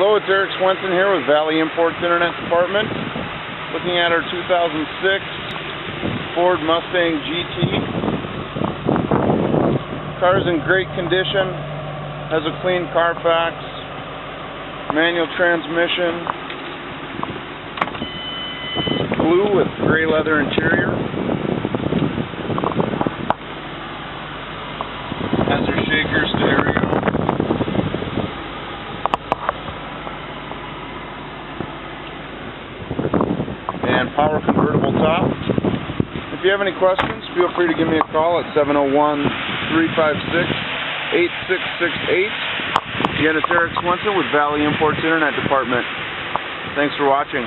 Hello, it's Eric Swenson here with Valley Imports Internet Department. Looking at our 2006 Ford Mustang GT. Car's in great condition. Has a clean Carfax. Manual transmission. Blue with gray leather interior. And power convertible top. If you have any questions, feel free to give me a call at 701-356-8668. Again, it's Eric Swenson with Valley Imports Internet Department. Thanks for watching.